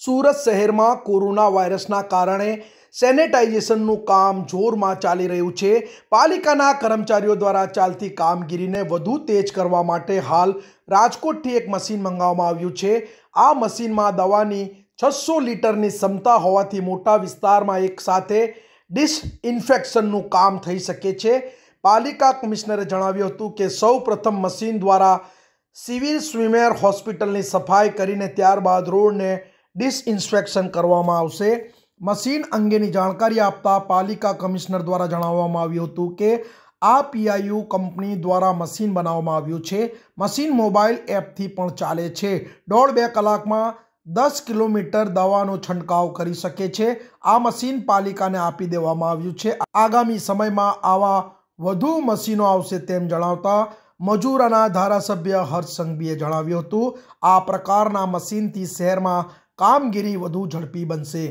સુરત શહેરમાં કોરોના વાયરસના કારણે સેનેટાઇઝેશનનું કામ જોરમાં ચાલી રહ્યું છે. પાલિકાના કર્મચારીઓ દ્વારા ચાલતી કામગીરીને વધુ તેજ કરવા માટે હાલ રાજકોટથી એક મશીન મંગાવવામાં આવ્યું છે. આ મશીનમાં દવાની છસો લીટરની ક્ષમતા હોવાથી મોટા વિસ્તારમાં એક સાથે ડિસઇન્ફેક્શનનું કામ થઈ શકે છે. પાલિકા કમિશનરે જણાવ્યું હતું કે સૌ પ્રથમ મશીન દ્વારા સિવિલ સ્વિમેર હોસ્પિટલની સફાઈ કરીને ત્યારબાદ રોડને ડિસઇન્સ્પેક્શન કરવામાં આવશે. મશીન અંગેની જાણકારી આપતા પાલિકા કમિશનર દ્વારા જણાવવામાં આવ્યું હતું કે આ પીઆઈયુ કંપની દ્વારા મશીન બનાવવામાં આવ્યું છે. મશીન મોબાઈલ એપથી પણ ચાલે છે. દોઢ બે કલાકમાં દસ કિલોમીટર દવાનો છંટકાવ કરી શકે છે. આ મશીન પાલિકાને આપી દેવામાં આવ્યું છે. આગામી સમયમાં આવા વધુ મશીનો આવશે તેમ જણાવતા મજૂરાના ધારાસભ્ય હર્ષ સંઘવીએ જણાવ્યું હતું. આ પ્રકારના મશીનથી શહેરમાં કામગીરી વધુ ઝડપી બનશે.